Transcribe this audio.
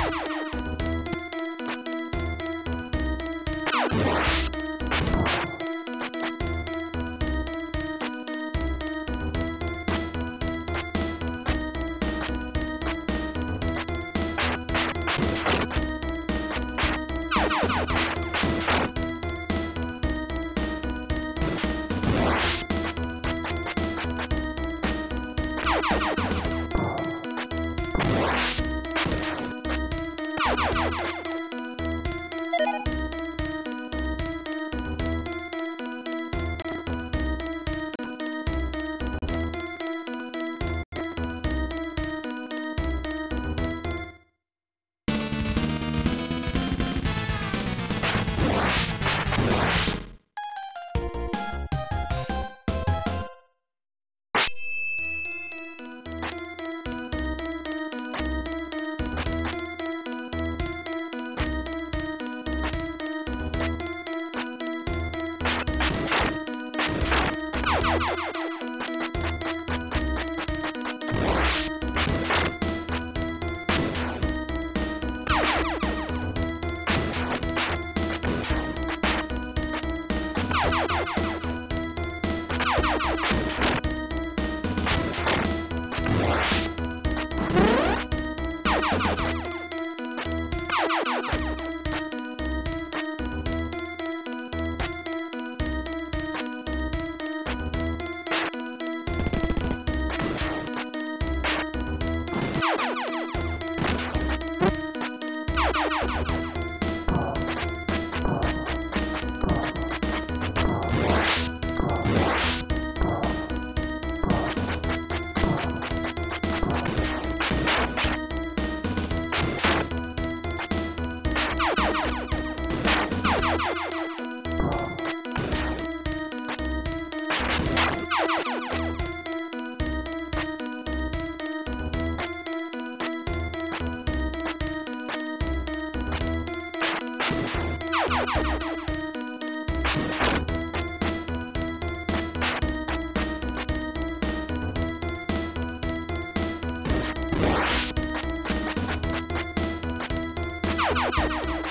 you. You